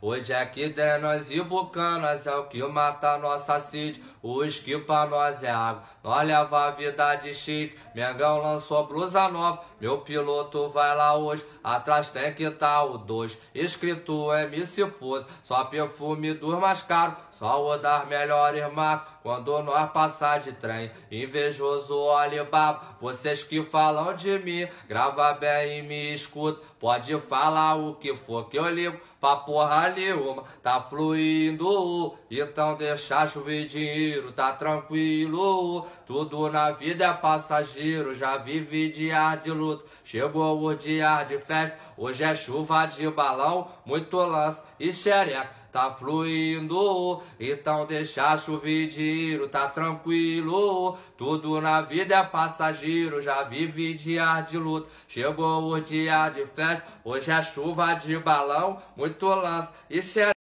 Hoje é que tem nós e bucanas, é o que mata nossa sede. O que pra nós é água, nós leva a vida de chique. Mengão lançou blusa nova, meu piloto vai lá hoje. Atrás tem que tá o dois, escrito MC Pose. Só perfume dos mais caros, só o das melhores marcas. Quando nós passar de trem, invejoso Alibaba. Vocês que falam de mim, grava bem e me escuta. Pode falar o que for que eu ligo pra porra nenhuma. Tá fluindo, então deixa chover dinheiro, tá tranquilo. Tudo na vida é passageiro, já vive dia de luto. Chegou o dia de festa, hoje é chuva de balão, muito lance e xereca tá fluindo, então deixa chover dinheiro, tá tranquilo. Tudo na vida é passageiro, já vive dia de luto. Chegou o dia de festa, hoje é chuva de balão, muito lance e xereca.